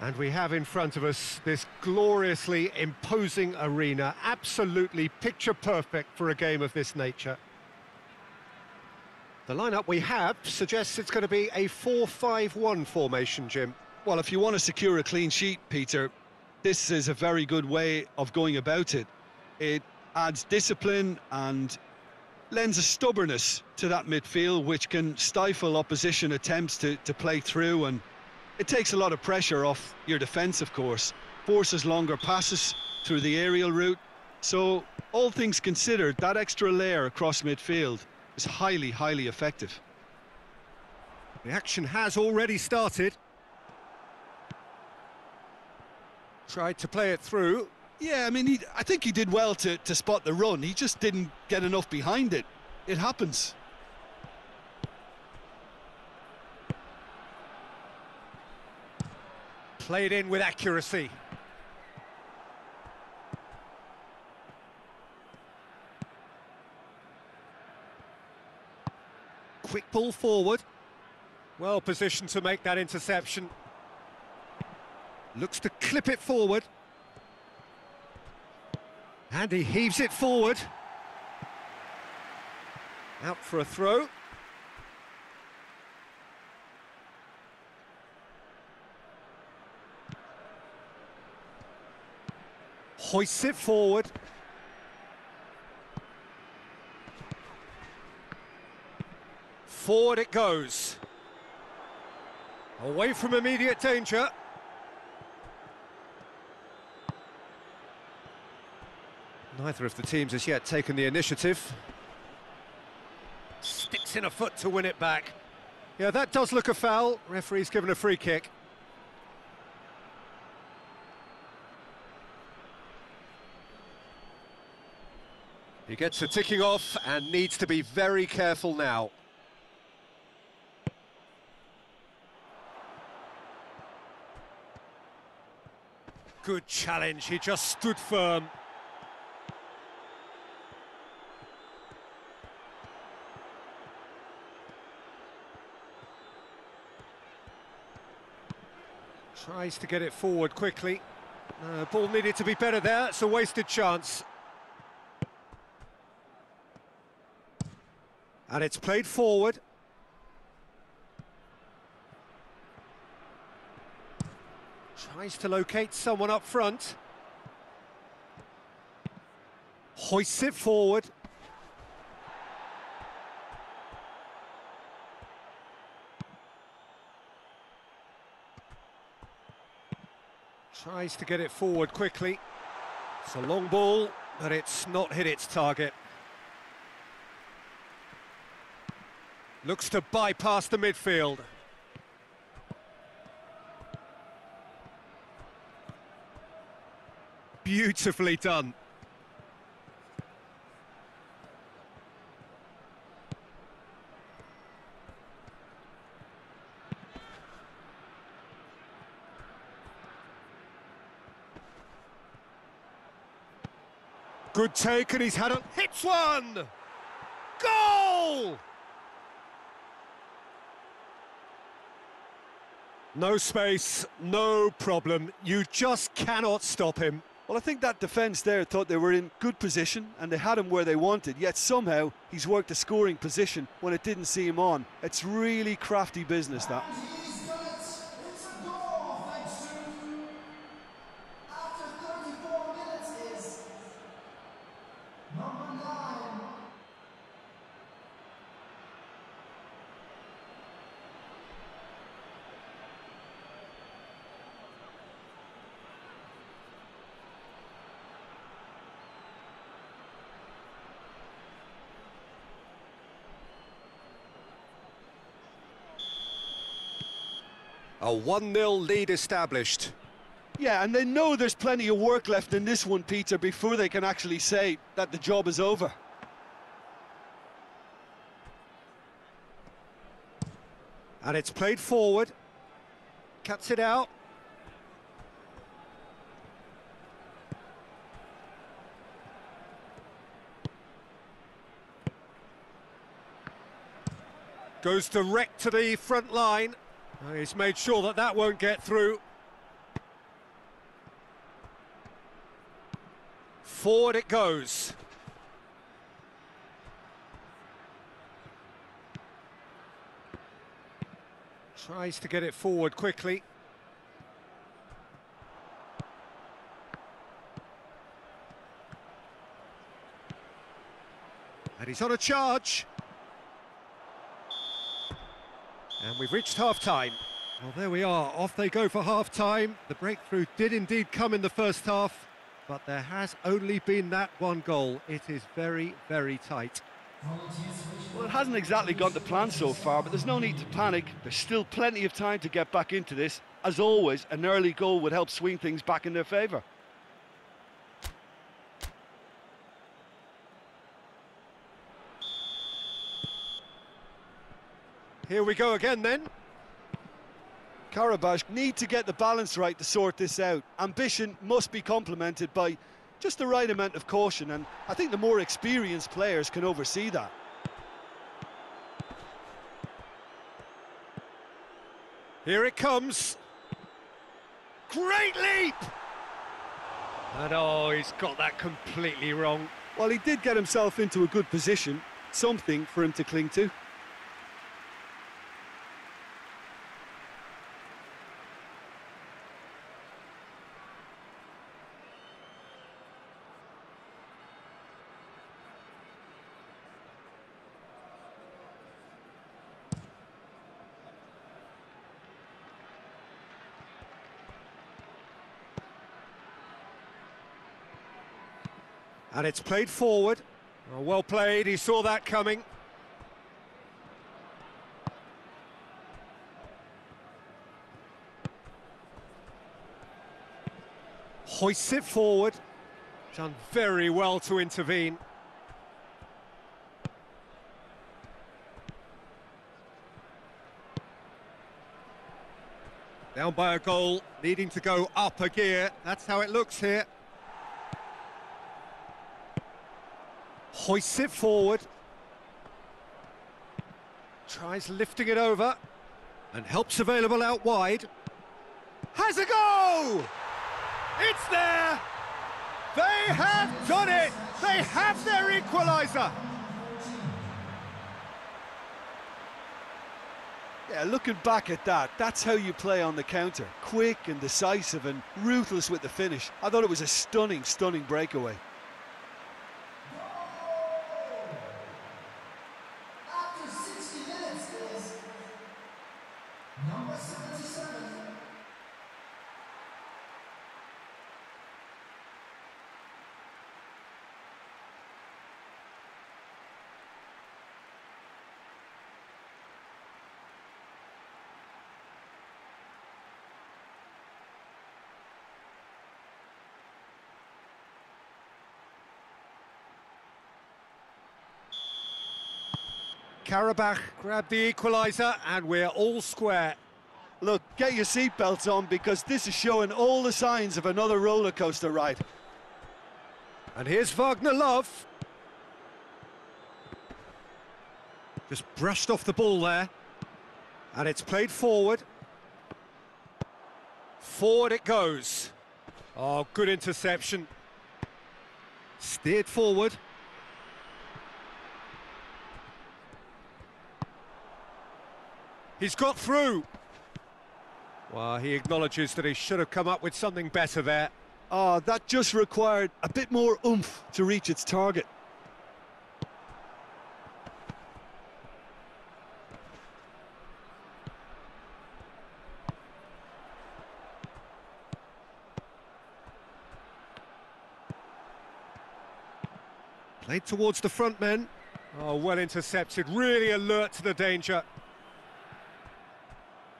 And we have in front of us this gloriously imposing arena, absolutely picture perfect for a game of this nature. The lineup we have suggests it's going to be a 4-5-1 formation, Jim. Well, if you want to secure a clean sheet, Peter, this is a very good way of going about it. It adds discipline and lends a stubbornness to that midfield, which can stifle opposition attempts to, to play through and it takes a lot of pressure off your defence, of course, forces longer passes through the aerial route. So, all things considered, that extra layer across midfield is highly, highly effective. The action has already started. Tried to play it through. Yeah, I mean, he, I think he did well to, to spot the run. He just didn't get enough behind it. It happens. Played in with accuracy. Quick ball forward. Well positioned to make that interception. Looks to clip it forward. And he heaves it forward. Out for a throw. Hoists it forward. Forward it goes. Away from immediate danger. Neither of the teams has yet taken the initiative. Sticks in a foot to win it back. Yeah, that does look a foul. Referee's given a free kick. He gets the ticking off and needs to be very careful now. Good challenge, he just stood firm. Tries to get it forward quickly. Uh, ball needed to be better there, it's a wasted chance. And it's played forward. Tries to locate someone up front. Hoists it forward. Tries to get it forward quickly. It's a long ball, but it's not hit its target. Looks to bypass the midfield. Beautifully done. Good take and he's had a... Hits one! Goal! No space, no problem. You just cannot stop him. Well, I think that defence there thought they were in good position and they had him where they wanted, yet somehow he's worked a scoring position when it didn't see him on. It's really crafty business, that. A 1-0 lead established. Yeah, and they know there's plenty of work left in this one, Peter, before they can actually say that the job is over. And it's played forward. Cuts it out. Goes direct to the front line. Uh, he's made sure that that won't get through. Forward it goes. Tries to get it forward quickly. And he's on a charge. And we've reached half-time. Well, there we are. Off they go for half-time. The breakthrough did indeed come in the first half, but there has only been that one goal. It is very, very tight. Well, it hasn't exactly gone to plan so far, but there's no need to panic. There's still plenty of time to get back into this. As always, an early goal would help swing things back in their favour. Here we go again then. Qarabag need to get the balance right to sort this out. Ambition must be complemented by just the right amount of caution, and I think the more experienced players can oversee that. Here it comes. Great leap! And oh, he's got that completely wrong. Well, he did get himself into a good position, something for him to cling to. And it's played forward. Oh, well played, he saw that coming. Hoists it forward. Done very well to intervene. Down by a goal, needing to go up a gear. That's how it looks here. Hoists it forward. Tries lifting it over. And helps available out wide. Has a go! It's there! They have done it! They have their equaliser! Yeah, looking back at that, that's how you play on the counter. Quick and decisive and ruthless with the finish. I thought it was a stunning, stunning breakaway. Qarabag grabbed the equaliser and we're all square. Look, get your seatbelts on because this is showing all the signs of another roller coaster ride. And here's Wagner Love. Just brushed off the ball there. And it's played forward. Forward it goes. Oh, good interception. Steered forward. He's got through. Well, he acknowledges that he should have come up with something better there. Oh, that just required a bit more oomph to reach its target. Played towards the front men. Oh, well intercepted, really alert to the danger.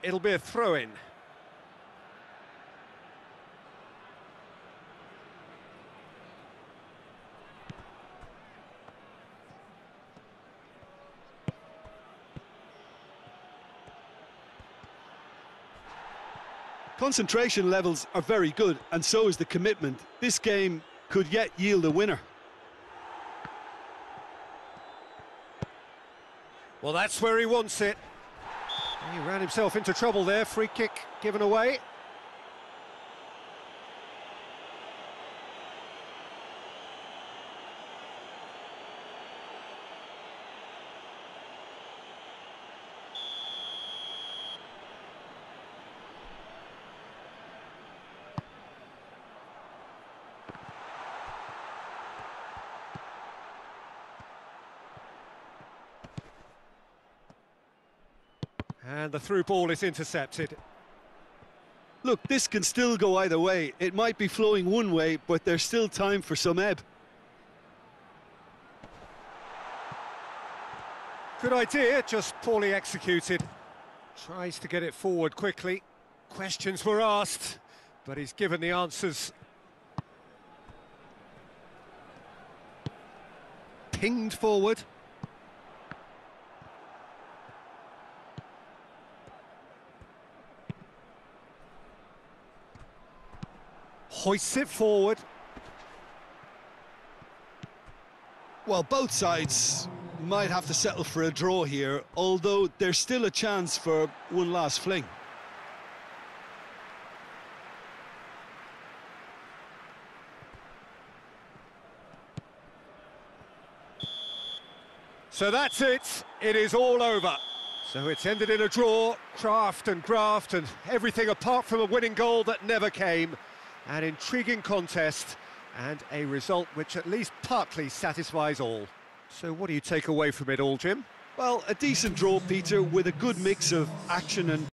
It'll be a throw-in. Concentration levels are very good, and so is the commitment. This game could yet yield a winner. Well, that's where he wants it. He ran himself into trouble there, free kick given away. And the through ball is intercepted. Look, this can still go either way. It might be flowing one way, but there's still time for some ebb. Good idea, just poorly executed. Tries to get it forward quickly. Questions were asked, but he's given the answers. Pinged forward. Hoists it forward. Well, both sides might have to settle for a draw here, although there's still a chance for one last fling. So that's it. It is all over. So it's ended in a draw. Craft and graft and everything apart from a winning goal that never came. An intriguing contest and a result which at least partly satisfies all. So what do you take away from it all, Jim? Well, a decent draw, Peter, with a good mix of action and